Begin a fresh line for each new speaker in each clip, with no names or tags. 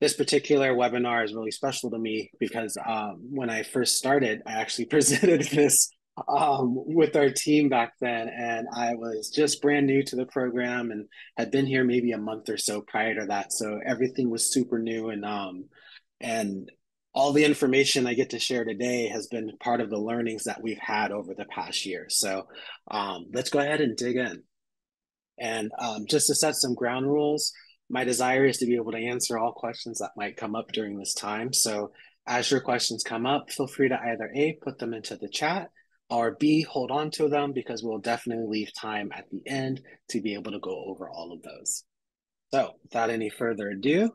this particular webinar is really special to me because um, when I first started, I actually presented this um, with our team back then, and I was just brand new to the program and had been here maybe a month or so prior to that. So everything was super new, and um, and all the information I get to share today has been part of the learnings that we've had over the past year. So um, let's go ahead and dig in. And um, just to set some ground rules, my desire is to be able to answer all questions that might come up during this time. So as your questions come up, feel free to either A, put them into the chat, or B, hold on to them because we'll definitely leave time at the end to be able to go over all of those. So without any further ado,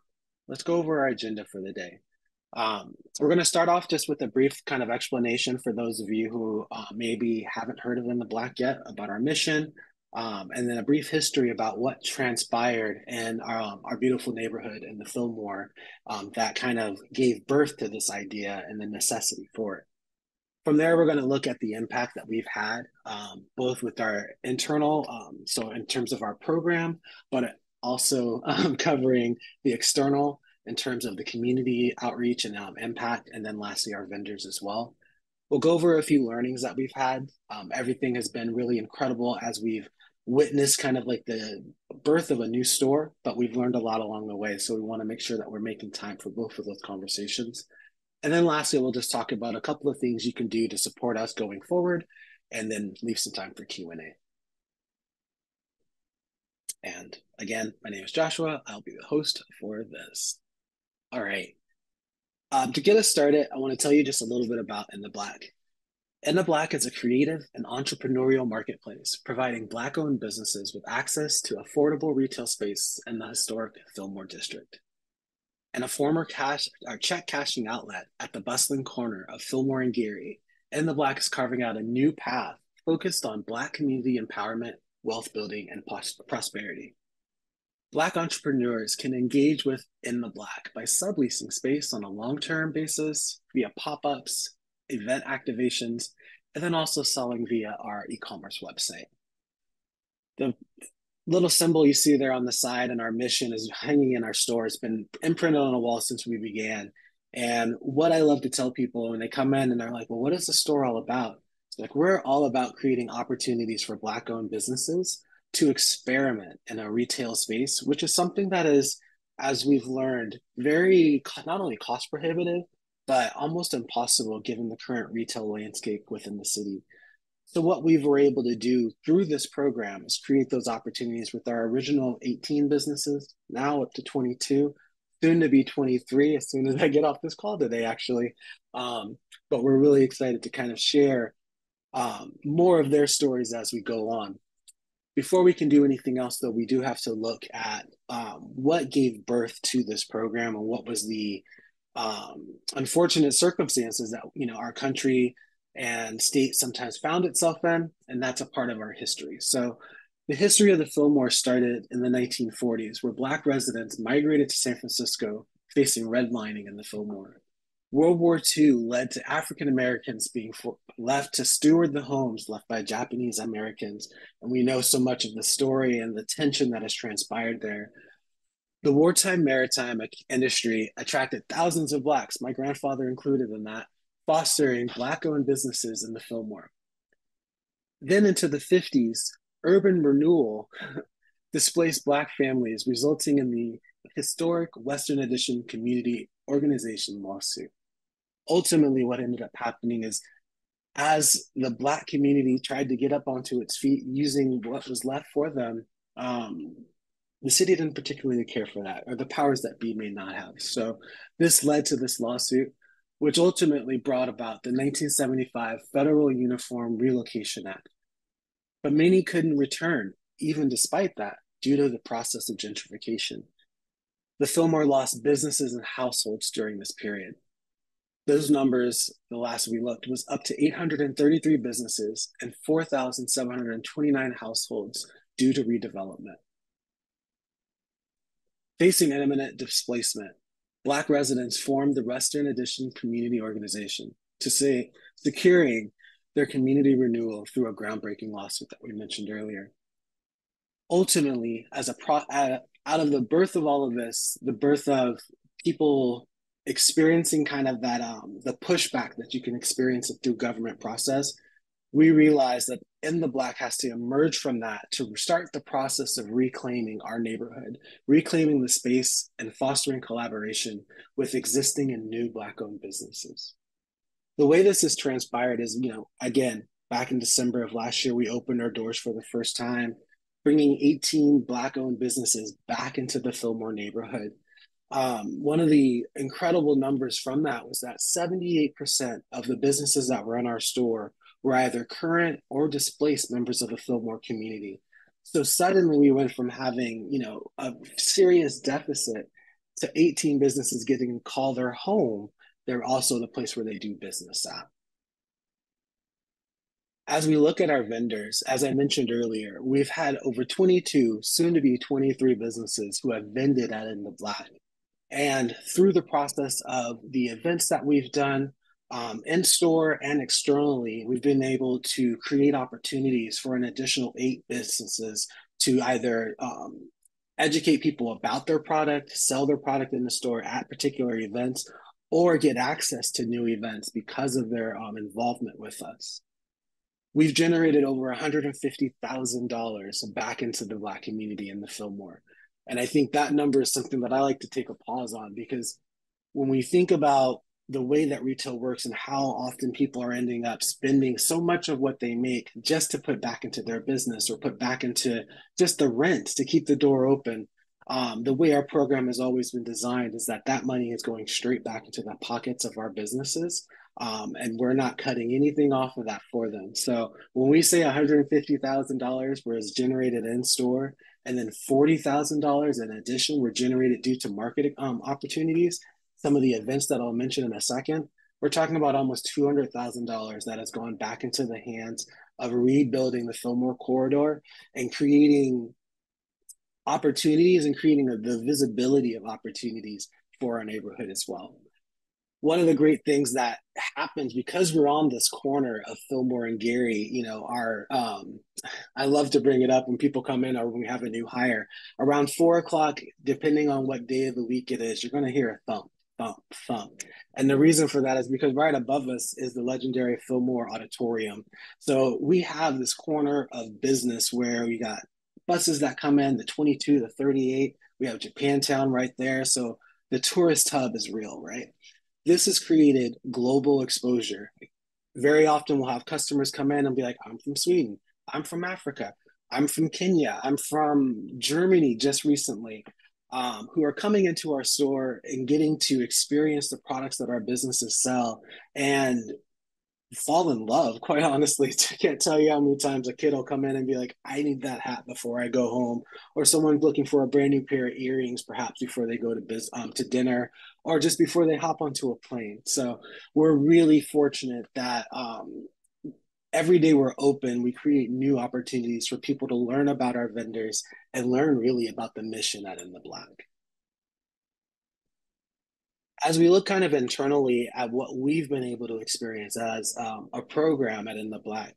let's go over our agenda for the day. Um, we're going to start off just with a brief kind of explanation for those of you who uh, maybe haven't heard of In the Black yet about our mission, um, and then a brief history about what transpired in our, um, our beautiful neighborhood in the Fillmore um, that kind of gave birth to this idea and the necessity for it. From there, we're going to look at the impact that we've had, um, both with our internal, um, so in terms of our program, but also um, covering the external in terms of the community outreach and impact, and then lastly, our vendors as well. We'll go over a few learnings that we've had. everything has been really incredible as we've witnessed kind of like the birth of a new store, but we've learned a lot along the way. So we want to make sure that we're making time for both of those conversations. And then lastly, we'll just talk about a couple of things you can do to support us going forward and then leave some time for Q&A. And again, my name is Joshua. I'll be the host for this. All right. Um, to get us started, I want to tell you just a little bit about In the Black. In the Black is a creative and entrepreneurial marketplace providing Black owned businesses with access to affordable retail space in the historic Fillmore district. And a former cash or check cashing outlet at the bustling corner of Fillmore and Geary, In the Black is carving out a new path focused on Black community empowerment, wealth building, and prosperity. Black entrepreneurs can engage with In the Black by subleasing space on a long term basis via pop ups, event activations, and then also selling via our e-commerce website. The little symbol you see there on the side and our mission is hanging in our store. It's been imprinted on a wall since we began. And what I love to tell people when they come in and they're like, well, what is the store all about? It's like, we're all about creating opportunities for Black owned businesses to experiment in a retail space, which is something that is, as we've learned, very not only cost prohibitive, but almost impossible given the current retail landscape within the city. So what we were able to do through this program is create those opportunities with our original 18 businesses, now up to 22, soon to be 23 as soon as I get off this call today, actually. Um, but we're really excited to kind of share um, more of their stories as we go on. Before we can do anything else, though, we do have to look at um, what gave birth to this program and what was the um, unfortunate circumstances that you know our country and state sometimes found itself in, and that's a part of our history. So, the history of the Fillmore started in the 1940s, where Black residents migrated to San Francisco facing redlining in the Fillmore. World War II led to African Americans being for, left to steward the homes left by Japanese Americans. And we know so much of the story and the tension that has transpired there the wartime maritime industry attracted thousands of Blacks, my grandfather included in that, fostering Black owned businesses in the Fillmore. Then into the 50s, urban renewal displaced Black families, resulting in the historic Western Addition Community Organization lawsuit. Ultimately, what ended up happening is as the Black community tried to get up onto its feet using what was left for them, um, the city didn't particularly care for that, or the powers that be may not have. So this led to this lawsuit, which ultimately brought about the 1975 Federal Uniform Relocation Act. But many couldn't return, even despite that, due to the process of gentrification. The Fillmore lost businesses and households during this period. Those numbers, the last we looked, was up to 833 businesses and 4,729 households due to redevelopment. Facing imminent displacement, Black residents formed the Western Addition Community Organization to say securing their community renewal through a groundbreaking lawsuit that we mentioned earlier. Ultimately, as a pro, out of the birth of all of this, the birth of people experiencing kind of that um, the pushback that you can experience through government process, we realized that in the black has to emerge from that to start the process of reclaiming our neighborhood reclaiming the space and fostering collaboration with existing and new black owned businesses. The way this has transpired is you know again back in december of last year we opened our doors for the first time bringing 18 black owned businesses back into the fillmore neighborhood. Um, one of the incredible numbers from that was that 78% of the businesses that were in our store were either current or displaced members of the Fillmore community. So suddenly we went from having, you know, a serious deficit to 18 businesses getting called their home. They're also the place where they do business at. As we look at our vendors, as I mentioned earlier, we've had over 22, soon to be 23 businesses who have vended at In the Black. And through the process of the events that we've done, um, in store and externally, we've been able to create opportunities for an additional eight businesses to either um, educate people about their product, sell their product in the store at particular events, or get access to new events because of their um, involvement with us. We've generated over $150,000 back into the Black community in the Fillmore. And I think that number is something that I like to take a pause on because when we think about the way that retail works and how often people are ending up spending so much of what they make just to put back into their business or put back into just the rent to keep the door open. Um, the way our program has always been designed is that that money is going straight back into the pockets of our businesses. Um, and we're not cutting anything off of that for them. So when we say $150,000 was generated in store, and then $40,000 in addition were generated due to market um, opportunities, some of the events that I'll mention in a second, we're talking about almost $200,000 that has gone back into the hands of rebuilding the Fillmore corridor and creating opportunities and creating the visibility of opportunities for our neighborhood as well. One of the great things that happens because we're on this corner of Fillmore and Geary, you know, our um, I love to bring it up when people come in or when we have a new hire. Around four o'clock, depending on what day of the week it is, you're going to hear a thump thump, thump. And the reason for that is because right above us is the legendary Fillmore Auditorium. So we have this corner of business where we got buses that come in, the 22, the 38. We have Japantown right there. So the tourist hub is real, right? This has created global exposure. Very often we'll have customers come in and be like, I'm from Sweden, I'm from Africa, I'm from Kenya, I'm from Germany just recently um, who are coming into our store and getting to experience the products that our businesses sell and fall in love quite honestly. I can't tell you how many times a kid will come in and be like i need that hat before i go home or someone's looking for a brand new pair of earrings perhaps before they go to biz um, to dinner or just before they hop onto a plane. So we're really fortunate that um, every day we're open, we create new opportunities for people to learn about our vendors and learn really about the mission at In the Black. As we look kind of internally at what we've been able to experience as um, a program at In the Black,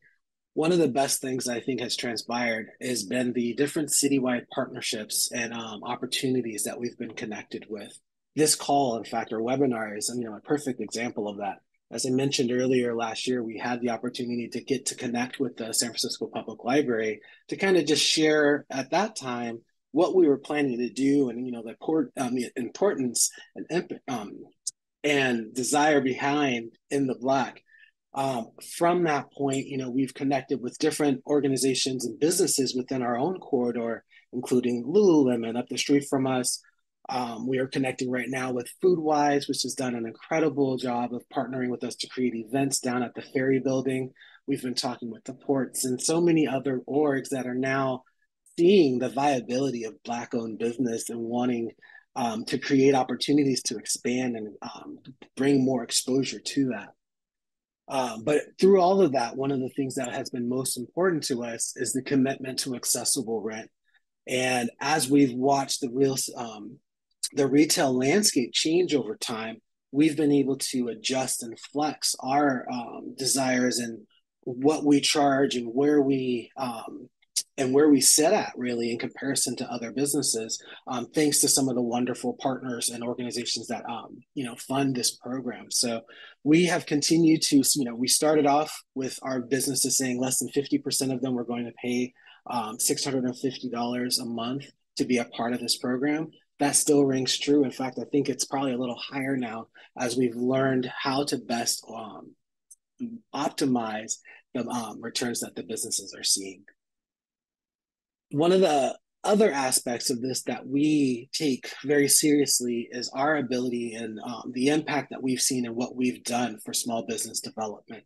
one of the best things I think has transpired has been the different citywide partnerships and um, opportunities that we've been connected with. This call, in fact, our webinar is you know a perfect example of that as I mentioned earlier last year, we had the opportunity to get to connect with the San Francisco Public Library to kind of just share at that time what we were planning to do and you know the, port, um, the importance and um, and desire behind in the black. Um, from that point, you know, we've connected with different organizations and businesses within our own corridor, including Lululemon up the street from us, um, we are connecting right now with Foodwise, which has done an incredible job of partnering with us to create events down at the Ferry Building. We've been talking with the ports and so many other orgs that are now seeing the viability of Black owned business and wanting um, to create opportunities to expand and um, bring more exposure to that. Um, but through all of that, one of the things that has been most important to us is the commitment to accessible rent. And as we've watched the real um, the retail landscape change over time, we've been able to adjust and flex our um, desires and what we charge and where we um, and where we sit at really in comparison to other businesses, um, thanks to some of the wonderful partners and organizations that um, you know fund this program. So we have continued to, you know, we started off with our businesses saying less than fifty percent of them were going to pay um, six hundred and fifty dollars a month to be a part of this program. That still rings true. In fact, I think it's probably a little higher now as we've learned how to best um, optimize the um, returns that the businesses are seeing one of the other aspects of this that we take very seriously is our ability and um, the impact that we've seen and what we've done for small business development.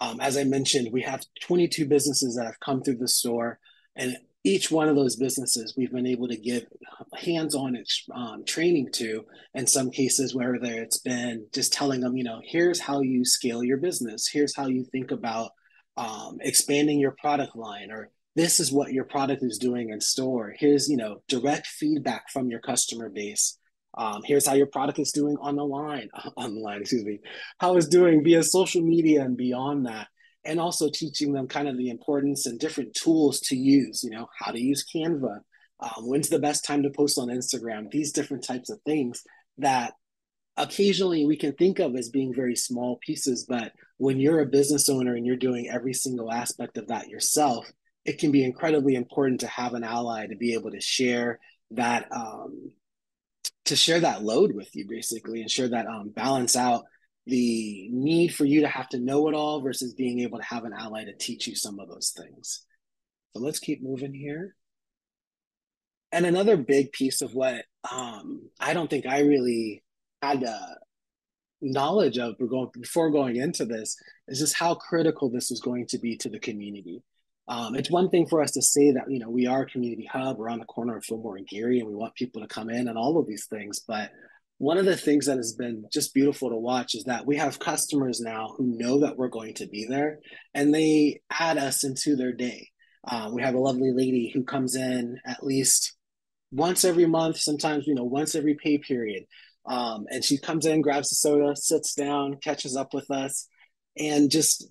Um, as I mentioned, we have 22 businesses that have come through the store, and each one of those businesses we've been able to give hands-on um, training to. In some cases, whether it's been just telling them, you know, here's how you scale your business, here's how you think about um, expanding your product line, or this is what your product is doing in store. Here's you know direct feedback from your customer base. Um, here's how your product is doing on the line on the line excuse me how it's doing via social media and beyond that and also teaching them kind of the importance and different tools to use you know how to use canva um, when's the best time to post on instagram these different types of things that occasionally we can think of as being very small pieces but when you're a business owner and you're doing every single aspect of that yourself it can be incredibly important to have an ally to be able to share that um, to share that load with you basically and share that um, balance out the need for you to have to know it all versus being able to have an ally to teach you some of those things so let's keep moving here and another big piece of what um, i don't think i really had uh, knowledge of before going into this is just how critical this is going to be to the community um, it's one thing for us to say that you know we are a community hub, we're on the corner of Fillmore and Geary, and we want people to come in and all of these things. But one of the things that has been just beautiful to watch is that we have customers now who know that we're going to be there, and they add us into their day. Uh, we have a lovely lady who comes in at least once every month, sometimes you know once every pay period, um, and she comes in, grabs a soda, sits down, catches up with us, and just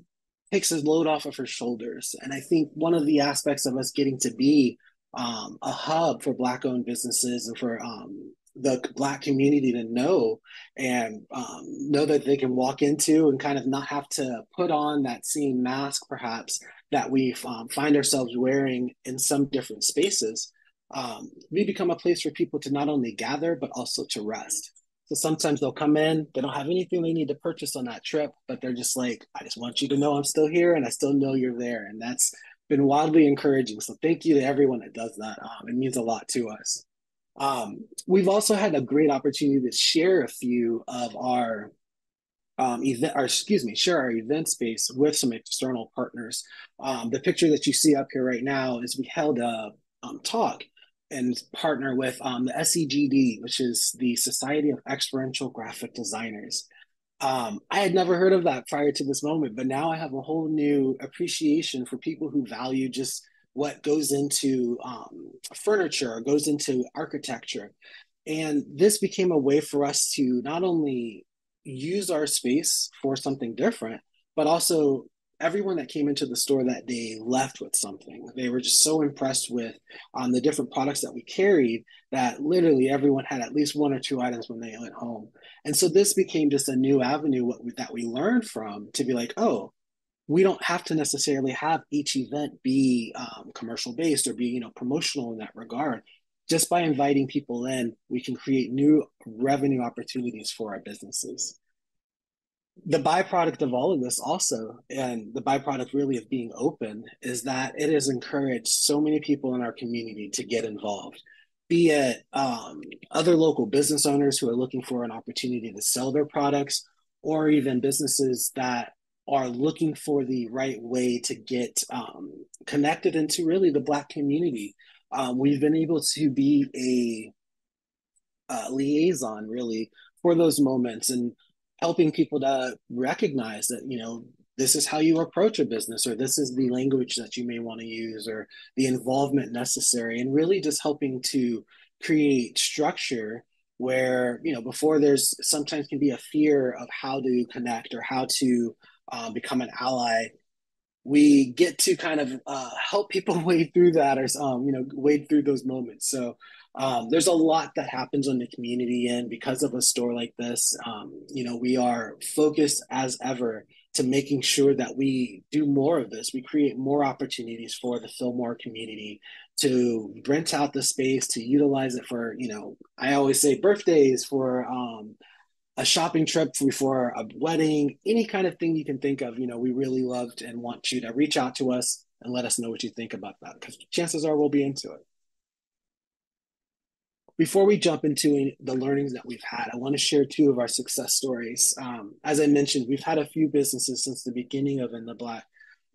takes a load off of her shoulders. And I think one of the aspects of us getting to be um, a hub for Black owned businesses and for um, the Black community to know and um, know that they can walk into and kind of not have to put on that same mask, perhaps, that we um, find ourselves wearing in some different spaces. Um, we become a place for people to not only gather, but also to rest. So sometimes they'll come in, they don't have anything they need to purchase on that trip, but they're just like, I just want you to know I'm still here and I still know you're there. And that's been wildly encouraging. So thank you to everyone that does that. Um, it means a lot to us. Um, we've also had a great opportunity to share a few of our um, event, or excuse me, share our event space with some external partners. Um, the picture that you see up here right now is we held a um, talk and partner with um, the SEGD, which is the Society of Experiential Graphic Designers. Um, I had never heard of that prior to this moment, but now I have a whole new appreciation for people who value just what goes into um, furniture or goes into architecture. And this became a way for us to not only use our space for something different, but also everyone that came into the store that day left with something. They were just so impressed with um, the different products that we carried that literally everyone had at least one or two items when they went home. And so this became just a new avenue we, that we learned from to be like, oh, we don't have to necessarily have each event be um, commercial based or be you know promotional in that regard. Just by inviting people in, we can create new revenue opportunities for our businesses the byproduct of all of this also and the byproduct really of being open is that it has encouraged so many people in our community to get involved be it um, other local business owners who are looking for an opportunity to sell their products or even businesses that are looking for the right way to get um, connected into really the black community. Um, we've been able to be a, a liaison really for those moments and helping people to recognize that you know this is how you approach a business or this is the language that you may want to use or the involvement necessary and really just helping to create structure where you know before there's sometimes can be a fear of how to connect or how to um, become an ally we get to kind of uh, help people wade through that or um, you know wade through those moments. So um, there's a lot that happens on the community and because of a store like this. Um, you know we are focused as ever to making sure that we do more of this. We create more opportunities for the fillmore community to rent out the space to utilize it for you know i always say birthdays for um, a shopping trip before a wedding, any kind of thing you can think of, you know, we really loved and want you to reach out to us and let us know what you think about that because chances are we'll be into it. Before we jump into the learnings that we've had, I want to share two of our success stories. Um, as I mentioned, we've had a few businesses since the beginning of In the Black,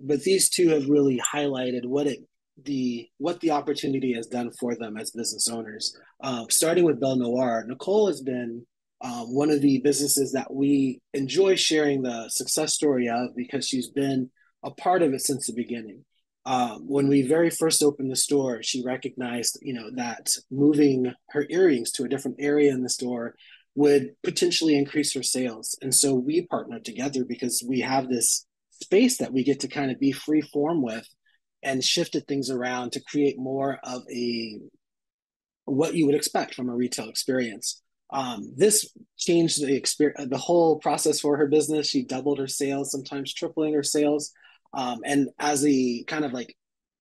but these two have really highlighted what it the what the opportunity has done for them as business owners. Um, starting with Belle Noir, Nicole has been um, one of the businesses that we enjoy sharing the success story of because she's been a part of it since the beginning. Um, when we very first opened the store, she recognized, you know, that moving her earrings to a different area in the store would potentially increase her sales. And so we partnered together because we have this space that we get to kind of be free form with and shifted things around to create more of a what you would expect from a retail experience. Um, this changed the experience, the whole process for her business. She doubled her sales, sometimes tripling her sales. Um, and as the kind of like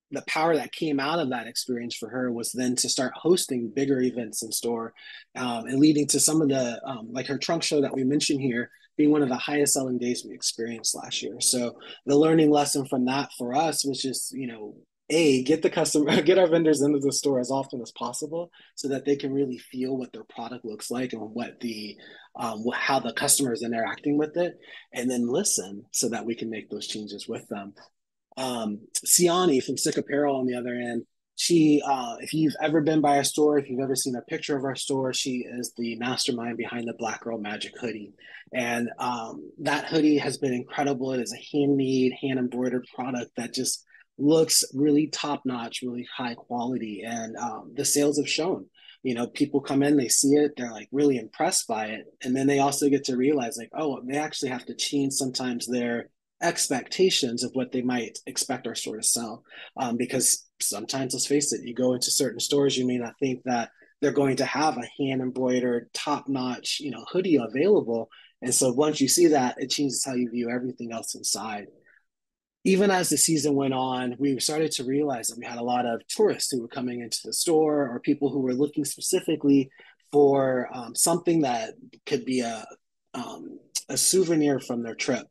the power that came out of that experience for her was then to start hosting bigger events in store um, and leading to some of the um, like her trunk show that we mentioned here being one of the highest selling days we experienced last year so the learning lesson from that for us was just you know a get the customer get our vendors into the store as often as possible so that they can really feel what their product looks like and what the um, how the customer is interacting with it and then listen so that we can make those changes with them. Um Siani from Sick Apparel on the other end she uh, if you've ever been by our store if you've ever seen a picture of our store she is the mastermind behind the black girl magic hoodie. And um, that hoodie has been incredible. It is a handmade hand embroidered product that just looks really top notch, really high quality, and um, the sales have shown. You know, people come in, they see it, they're like really impressed by it, and then they also get to realize like, oh, they actually have to change sometimes their expectations of what they might expect our store to sell, um, because sometimes, let's face it, you go into certain stores, you may not think that they're going to have a hand embroidered, top notch, you know, hoodie available. And so once you see that, it changes how you view everything else inside even as the season went on, we started to realize that we had a lot of tourists who were coming into the store or people who were looking specifically for um, something that could be a, um, a souvenir from their trip.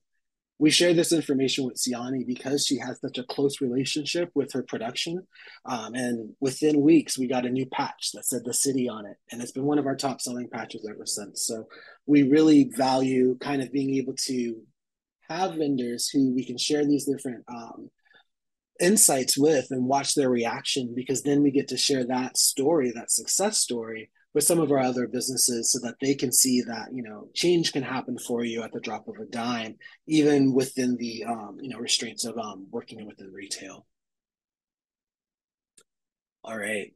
We shared this information with Siani because she has such a close relationship with her production. Um, and within weeks, we got a new patch that said the city on it. And it's been one of our top selling patches ever since. So we really value kind of being able to have vendors who we can share these different um, insights with and watch their reaction because then we get to share that story, that success story with some of our other businesses so that they can see that you know change can happen for you at the drop of a dime even within the um, you know restraints of um, working within retail. All right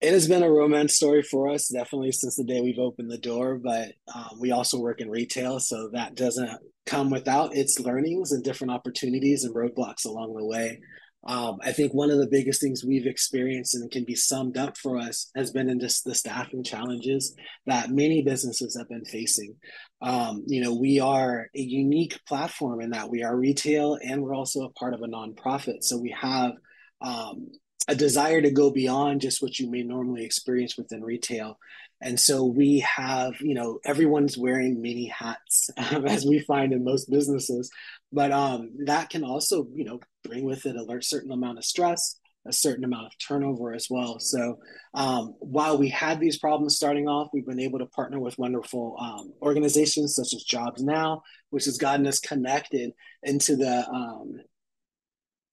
it has been a romance story for us definitely since the day we've opened the door but um, we also work in retail so that doesn't come without its learnings and different opportunities and roadblocks along the way. Um, i think one of the biggest things we've experienced and can be summed up for us has been in just the staffing challenges that many businesses have been facing. Um, you know we are a unique platform in that we are retail and we're also a part of a nonprofit so we have um, a desire to go beyond just what you may normally experience within retail. And so we have, you know, everyone's wearing many hats, um, as we find in most businesses. But um, that can also, you know, bring with it a certain amount of stress, a certain amount of turnover as well. So um, while we had these problems starting off, we've been able to partner with wonderful um, organizations such as Jobs Now, which has gotten us connected into the um,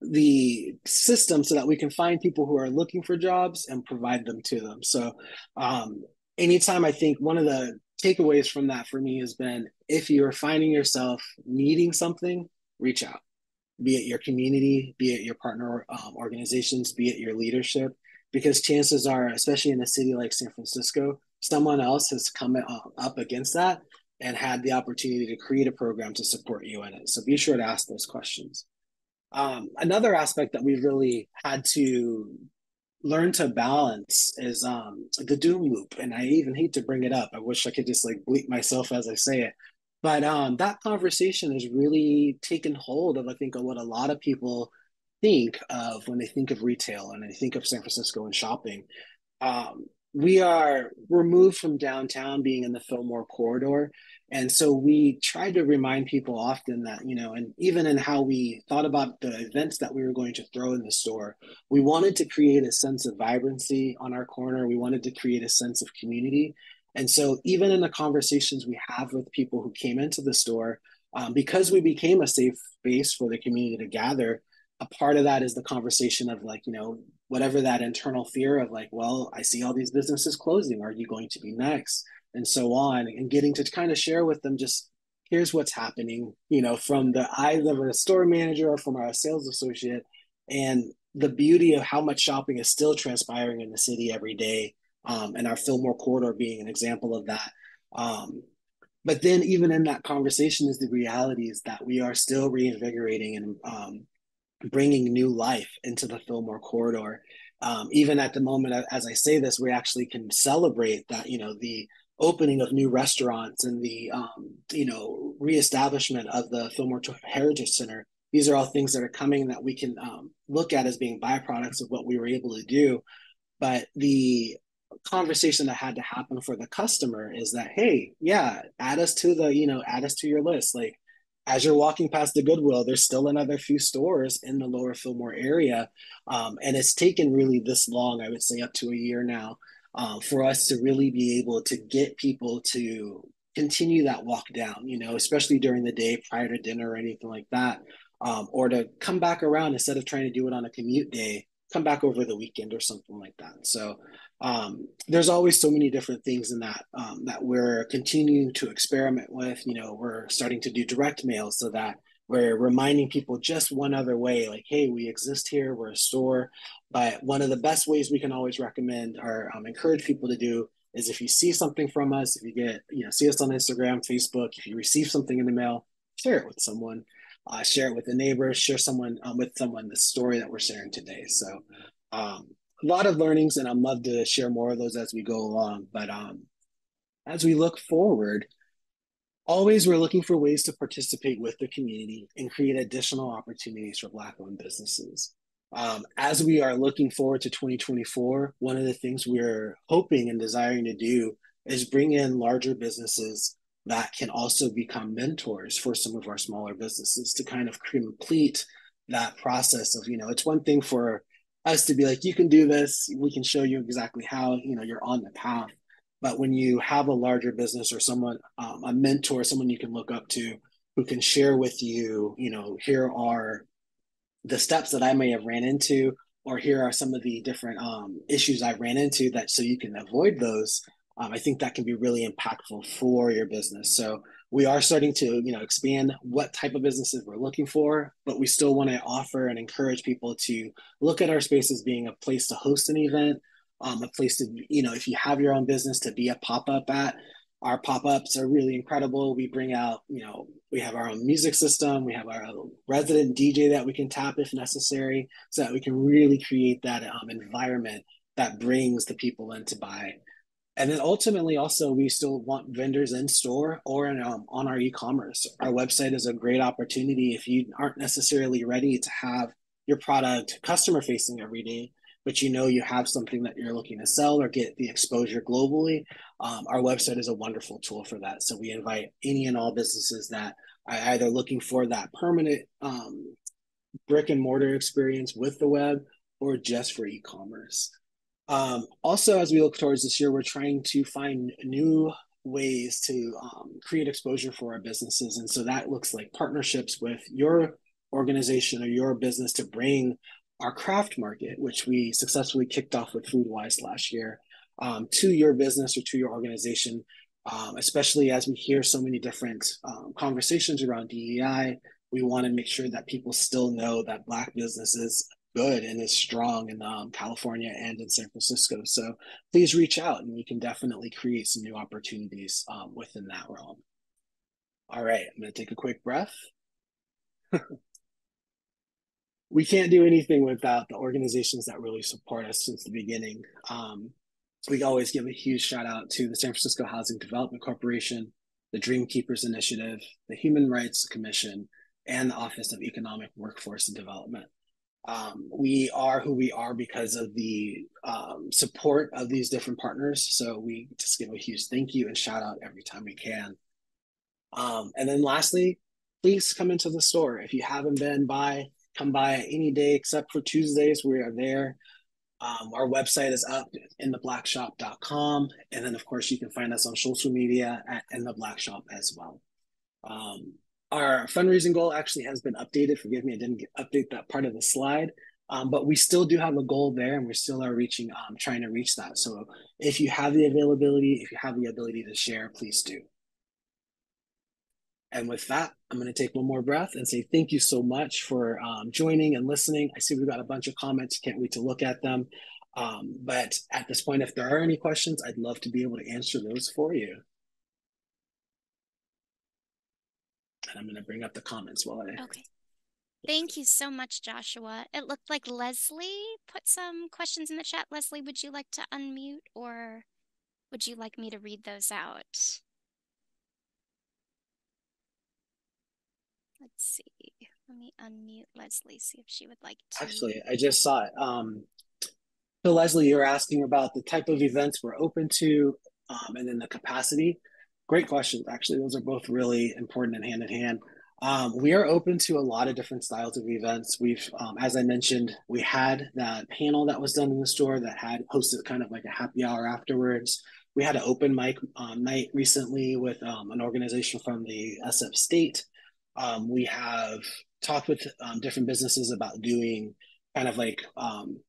the system so that we can find people who are looking for jobs and provide them to them. So, um, anytime I think one of the takeaways from that for me has been if you are finding yourself needing something, reach out, be it your community, be it your partner um, organizations, be it your leadership, because chances are, especially in a city like San Francisco, someone else has come up against that and had the opportunity to create a program to support you in it. So be sure to ask those questions. Um, another aspect that we've really had to learn to balance is um, the doom loop. And I even hate to bring it up. I wish I could just like bleep myself as I say it. But um, that conversation has really taken hold of, I think, of what a lot of people think of when they think of retail and they think of San Francisco and shopping. Um, we are removed from downtown being in the Fillmore corridor. And so we tried to remind people often that, you know, and even in how we thought about the events that we were going to throw in the store, we wanted to create a sense of vibrancy on our corner. We wanted to create a sense of community. And so even in the conversations we have with people who came into the store, um, because we became a safe space for the community to gather, a part of that is the conversation of like, you know, whatever that internal fear of like, well, I see all these businesses closing. Are you going to be next? And so on, and getting to kind of share with them just here's what's happening, you know, from the eyes of a store manager or from our sales associate, and the beauty of how much shopping is still transpiring in the city every day, um, and our Fillmore corridor being an example of that. Um, but then, even in that conversation, is the reality is that we are still reinvigorating and um, bringing new life into the Fillmore corridor. Um, even at the moment, as I say this, we actually can celebrate that, you know, the opening of new restaurants and the, um, you know, reestablishment of the Fillmore Heritage Center. These are all things that are coming that we can um, look at as being byproducts of what we were able to do. But the conversation that had to happen for the customer is that, hey, yeah, add us to the, you know, add us to your list. Like, as you're walking past the Goodwill, there's still another few stores in the lower Fillmore area. Um, and it's taken really this long, I would say up to a year now, um, for us to really be able to get people to continue that walk down, you know, especially during the day prior to dinner or anything like that. Um, or to come back around instead of trying to do it on a commute day, come back over the weekend or something like that. So um, there's always so many different things in that um, that we're continuing to experiment with. You know, we're starting to do direct mail so that we're reminding people just one other way, like, hey, we exist here, we're a store. But one of the best ways we can always recommend or um, encourage people to do is if you see something from us, if you get, you know, see us on Instagram, Facebook, if you receive something in the mail, share it with someone uh, share it with a neighbor, share someone um, with someone the story that we're sharing today. So um, a lot of learnings, and I'd love to share more of those as we go along. But um, as we look forward, always we're looking for ways to participate with the community and create additional opportunities for Black-owned businesses. Um, as we are looking forward to 2024, one of the things we're hoping and desiring to do is bring in larger businesses that can also become mentors for some of our smaller businesses to kind of complete that process of you know it's one thing for us to be like you can do this we can show you exactly how you know you're on the path but when you have a larger business or someone um, a mentor someone you can look up to who can share with you you know here are the steps that i may have ran into or here are some of the different um, issues i ran into that so you can avoid those um, I think that can be really impactful for your business. So we are starting to, you know, expand what type of businesses we're looking for, but we still want to offer and encourage people to look at our space as being a place to host an event, um, a place to, you know, if you have your own business to be a pop up at. Our pop ups are really incredible. We bring out, you know, we have our own music system. We have our resident DJ that we can tap if necessary, so that we can really create that um, environment that brings the people in to buy and then ultimately also we still want vendors in store or in, um, on our e-commerce our website is a great opportunity if you aren't necessarily ready to have your product customer facing every day but you know you have something that you're looking to sell or get the exposure globally um, our website is a wonderful tool for that so we invite any and all businesses that are either looking for that permanent um, brick and mortar experience with the web or just for e-commerce um, also, as we look towards this year, we're trying to find new ways to um, create exposure for our businesses. And so that looks like partnerships with your organization or your business to bring our craft market, which we successfully kicked off with FoodWise last year, um, to your business or to your organization, um, especially as we hear so many different um, conversations around DEI. We want to make sure that people still know that Black business is good and is strong in um, California and in San Francisco. So please reach out and we can definitely create some new opportunities um, within that realm. All right, I'm going to take a quick breath. we can't do anything without the organizations that really support us since the beginning. Um, we always give a huge shout out to the San Francisco Housing Development Corporation, the Dream Keepers Initiative, the Human Rights Commission, and the Office of Economic Workforce and Development. Um, we are who we are because of the um, support of these different partners. So we just give a huge thank you and shout out every time we can. Um, and then lastly, please come into the store. If you haven't been by, come by any day except for Tuesdays. We are there. Um, our website is up in theblackshop.com. And then, of course, you can find us on social media at in the Black Shop as well. Um, our fundraising goal actually has been updated. Forgive me, I didn't update that part of the slide. Um, but we still do have a goal there and we still are reaching, um, trying to reach that. So if you have the availability, if you have the ability to share, please do. And with that, I'm going to take one more breath and say thank you so much for um, joining and listening. I see we've got a bunch of comments. Can't wait to look at them. Um, but at this point, if there are any questions, I'd love to be able to answer those for you. And I'm going to bring up the comments while I.
Okay. Thank you so much, Joshua. It looked like Leslie put some questions in the chat. Leslie, would you like to unmute or would you like me to read those out? Let's see. Let me unmute Leslie, see if she would like to.
Actually, I just saw it. Um, so, Leslie, you're asking about the type of events we're open to um, and then the capacity. Great questions. Actually, those are both really important and hand in hand. Um, we are open to a lot of different styles of events. We've, um, as I mentioned, we had that panel that was done in the store that had hosted kind of like a happy hour afterwards. We had an open mic um, night recently with um, an organization from the SF State um, we have talked with um, different businesses about doing kind of like um,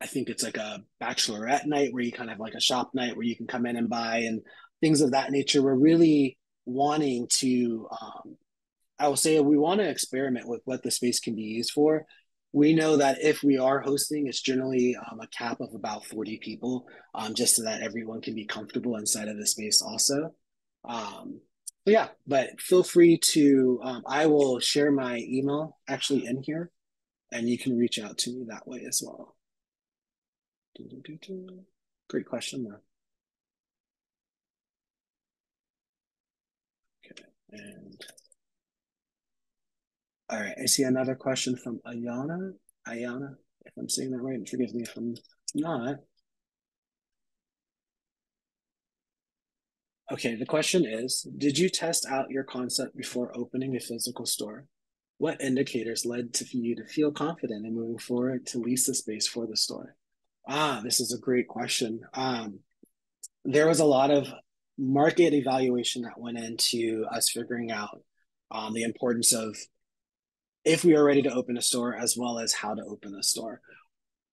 I think it's like a bachelorette night where you kind of have like a shop night where you can come in and buy and things of that nature. We're really wanting to, um, I will say, we want to experiment with what the space can be used for. We know that if we are hosting, it's generally um, a cap of about 40 people, um, just so that everyone can be comfortable inside of the space also. Um, yeah, but feel free to, um, I will share my email actually in here and you can reach out to me that way as well. Great question though. Okay, and all right, I see another question from Ayana. Ayana, if I'm saying that right, forgive me if I'm not. Okay, the question is Did you test out your concept before opening a physical store? What indicators led to you to feel confident in moving forward to lease the space for the store? Ah, this is a great question. Um, there was a lot of market evaluation that went into us figuring out um, the importance of if we are ready to open a store as well as how to open the store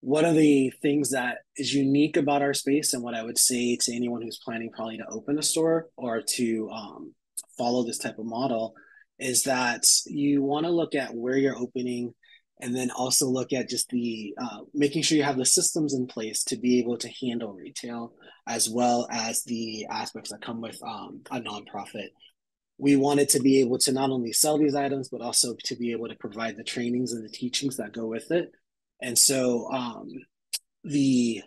one of the things that is unique about our space and what I would say to anyone who's planning probably to open a store or to um, follow this type of model is that you want to look at where you're opening and then also look at just the uh, making sure you have the systems in place to be able to handle retail as well as the aspects that come with um, a nonprofit. We wanted to be able to not only sell these items but also to be able to provide the trainings and the teachings that go with it and so um, the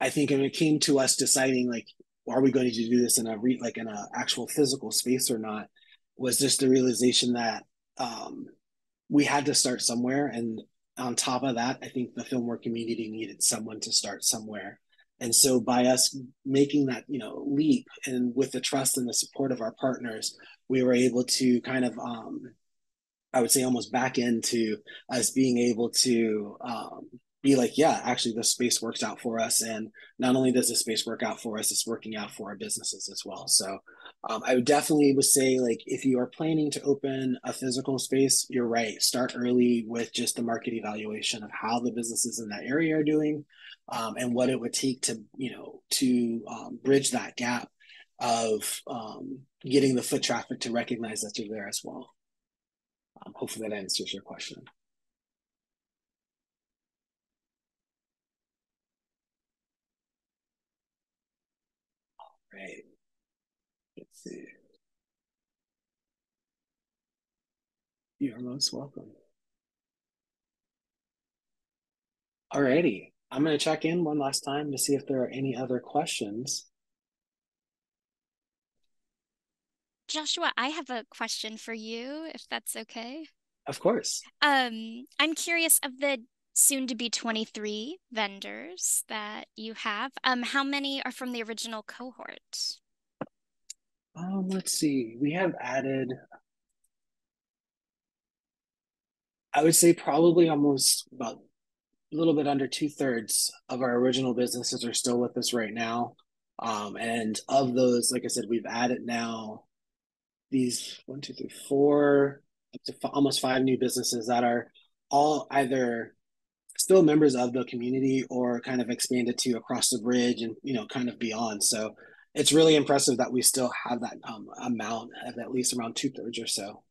I think when it came to us deciding like, are we going to do this in a re- like in an actual physical space or not, was just the realization that um, we had to start somewhere. And on top of that, I think the Fillmore community needed someone to start somewhere. And so by us making that, you know, leap and with the trust and the support of our partners, we were able to kind of um, I would say almost back into us being able to um, be like, yeah, actually, the space works out for us, and not only does the space work out for us, it's working out for our businesses as well. So, um, I would definitely would say like if you are planning to open a physical space, you're right. Start early with just the market evaluation of how the businesses in that area are doing, um, and what it would take to you know to um, bridge that gap of um, getting the foot traffic to recognize that you're there as well. Um, hopefully that answers your question. All right. Let's see. You're most welcome. Alrighty, I'm going to check in one last time to see if there are any other questions.
Joshua, I have a question for you, if that's okay.
Of course.
Um, I'm curious of the soon to be 23 vendors that you have. Um, how many are from the original cohort?
Um, let's see. We have added I would say probably almost about a little bit under two thirds of our original businesses are still with us right now. Um, and of those, like I said, we've added now these one, two, three, four, up to f- almost five new businesses that are all either still members of the community or kind of expanded to across the bridge and you know kind of beyond. So it's really impressive that we still have that um, amount of at least around two thirds or so.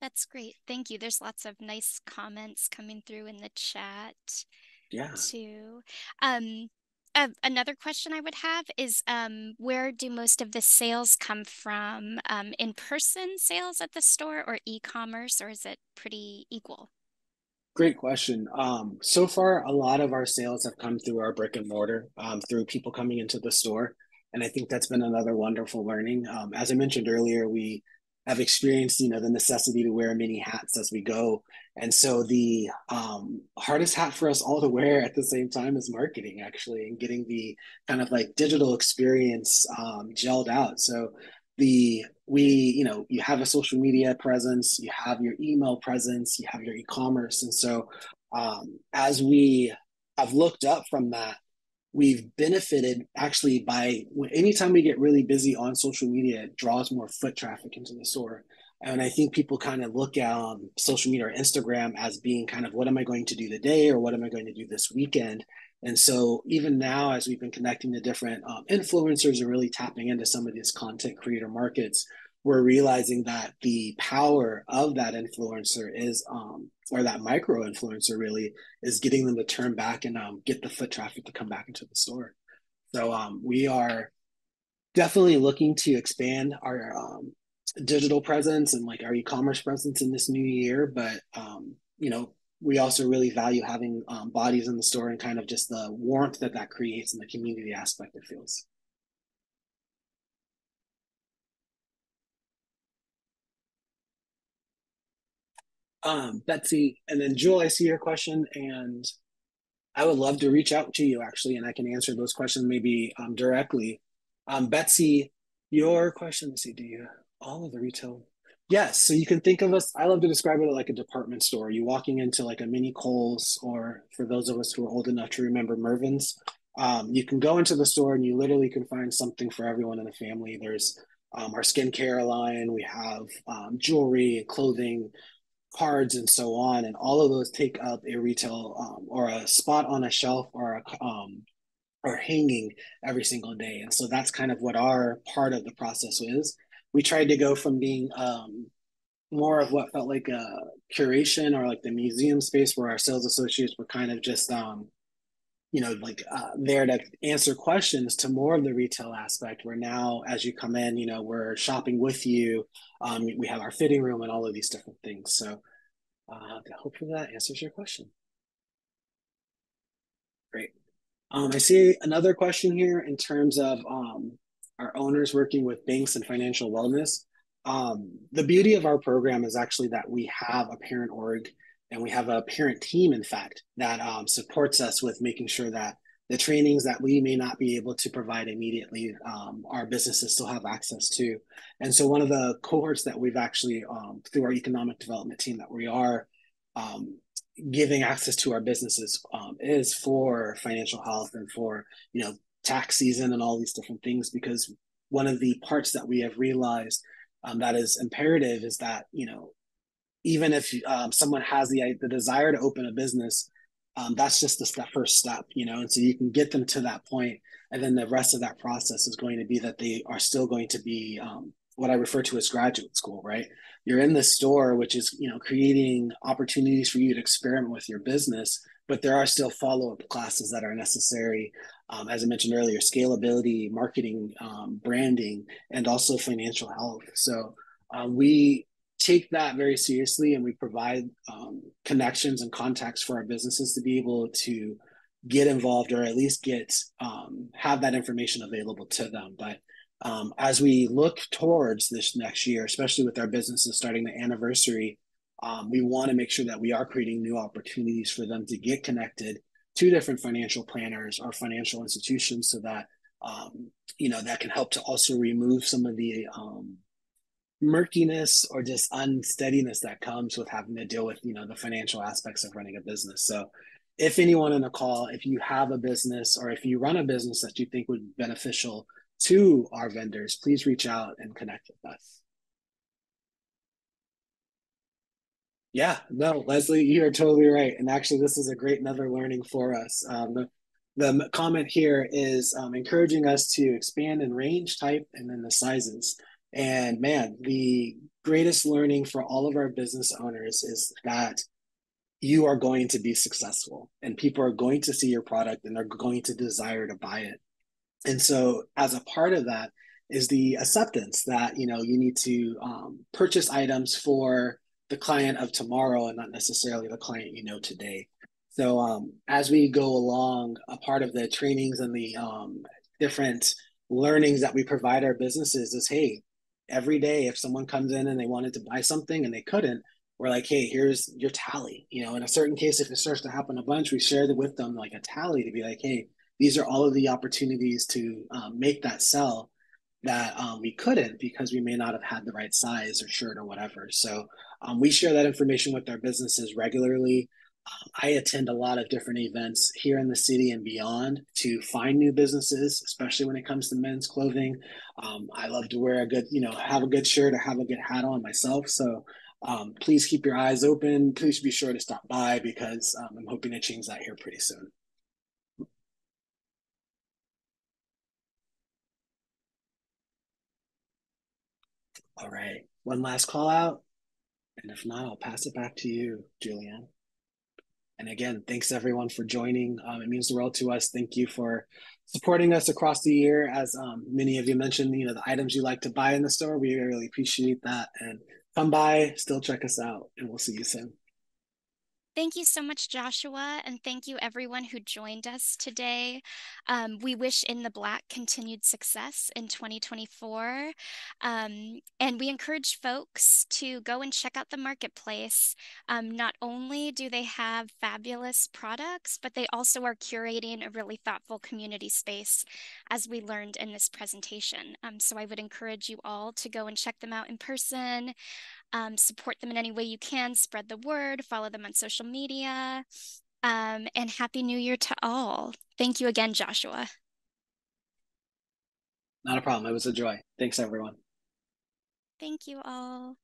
That's great. Thank you. There's lots of nice comments coming through in the chat.
Yeah.
Too. Um, uh, another question I would have is um, where do most of the sales come from? Um, in person sales at the store or e commerce, or is it pretty equal?
Great question. Um, so far, a lot of our sales have come through our brick and mortar, um, through people coming into the store. And I think that's been another wonderful learning. Um, as I mentioned earlier, we have experienced, you know, the necessity to wear many hats as we go. And so the um, hardest hat for us all to wear at the same time is marketing, actually, and getting the kind of like digital experience um, gelled out. So the we, you know, you have a social media presence, you have your email presence, you have your e-commerce, and so um, as we have looked up from that we've benefited actually by anytime we get really busy on social media, it draws more foot traffic into the store. And I think people kind of look at um, social media or Instagram as being kind of what am I going to do today or what am I going to do this weekend? And so even now, as we've been connecting to different um, influencers and really tapping into some of these content creator markets, we're realizing that the power of that influencer is um, or that micro influencer really is getting them to turn back and um, get the foot traffic to come back into the store. So um, we are definitely looking to expand our um, digital presence and like our e-commerce presence in this new year but um, you know we also really value having um, bodies in the store and kind of just the warmth that that creates and the community aspect it feels Um, Betsy, and then Jewel, I see your question, and I would love to reach out to you actually, and I can answer those questions maybe um, directly. Um, Betsy, your question, let's see, do you all of the retail? Yes, so you can think of us, I love to describe it like a department store. You walking into like a mini Kohl's, or for those of us who are old enough to remember Mervyn's, um, you can go into the store and you literally can find something for everyone in the family. There's um, our skincare line, we have um, jewelry, and clothing, cards and so on and all of those take up a retail um, or a spot on a shelf or a um, or hanging every single day. And so that's kind of what our part of the process was we tried to go from being um, more of what felt like a curation or like the museum space where our sales associates were kind of just um, you know like uh, there to answer questions to more of the retail aspect where now as you come in you know we're shopping with you um, we have our fitting room and all of these different things. So uh, hopefully that answers your question. Great. Um, i see another question here in terms of um, our owners working with banks and financial wellness. Um, the beauty of our program is actually that we have a parent org and we have a parent team, in fact, that um, supports us with making sure that the trainings that we may not be able to provide immediately, um, our businesses still have access to. And so, one of the cohorts that we've actually, um, through our economic development team, that we are um, giving access to our businesses um, is for financial health and for you know tax season and all these different things. Because one of the parts that we have realized um, that is imperative is that you know even if um, someone has the the desire to open a business, um, that's just the first step, you know. And so you can get them to that point, and then the rest of that process is going to be that they are still going to be um, what I refer to as graduate school, right? You're in the store, which is you know creating opportunities for you to experiment with your business, but there are still follow up classes that are necessary. Um, as I mentioned earlier, scalability, marketing, um, branding, and also financial health. So um, we take that very seriously and we provide um, connections and contacts for our businesses to be able to get involved or at least get um, have that information available to them. But um, as we look towards this next year especially with our businesses starting the anniversary um, we want to make sure that we are creating new opportunities for them to get connected to different financial planners or financial institutions so that um, you know that can help to also remove some of the um, murkiness or just unsteadiness that comes with having to deal with you know the financial aspects of running a business. So if anyone in the call if you have a business or if you run a business that you think would be beneficial to our vendors please reach out and connect with us. Yeah no leslie you're totally right. And actually this is a great another learning for us. Um, the, the comment here is um, encouraging us to expand in range type and then the sizes and man, the greatest learning for all of our business owners is that you are going to be successful and people are going to see your product and they're going to desire to buy it. And so, as a part of that, is the acceptance that you know you need to um, purchase items for the client of tomorrow and not necessarily the client you know today. So um, as we go along, a part of the trainings and the um, different learnings that we provide our businesses is, hey, every day if someone comes in and they wanted to buy something and they couldn't we're like hey here's your tally you know? In a certain case if it starts to happen a bunch we share it with them like a tally to be like hey these are all of the opportunities to um, make that sell that um, we couldn't because we may not have had the right size or shirt or whatever. So um, we share that information with our businesses regularly I attend a lot of different events here in the city and beyond to find new businesses, especially when it comes to men's clothing. Um, I love to wear a good, you know, have a good shirt or have a good hat on myself. So um, please keep your eyes open. Please be sure to stop by because um, I'm hoping to change that here pretty soon. All right. One last call out. And if not, I'll pass it back to you, Julianne. And again, thanks everyone for joining. Um, it means the world to us. Thank you for supporting us across the year. As um, many of you mentioned, you know, the items you like to buy in the store, we really appreciate that. And come by, still check us out, and we'll see you soon.
Thank you so much, Joshua, and thank you everyone who joined us today. Um, we wish In the Black continued success in 2024. Um, and we encourage folks to go and check out the marketplace. Um, not only do they have fabulous products, but they also are curating a really thoughtful community space, as we learned in this presentation. Um, so I would encourage you all to go and check them out in person. Um, support them in any way you can, spread the word, follow them on social media. Um, and Happy New Year to all. Thank you again, Joshua.
Not a problem. It was a joy. Thanks, everyone.
Thank you all.